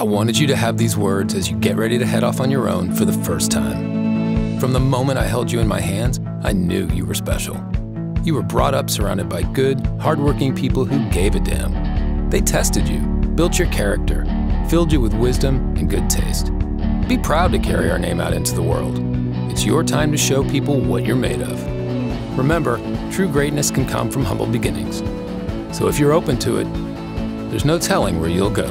I wanted you to have these words as you get ready to head off on your own for the first time. From the moment I held you in my hands, I knew you were special. You were brought up surrounded by good, hardworking people who gave a damn. They tested you, built your character, filled you with wisdom and good taste. Be proud to carry our name out into the world. It's your time to show people what you're made of. Remember, true greatness can come from humble beginnings. So if you're open to it, there's no telling where you'll go.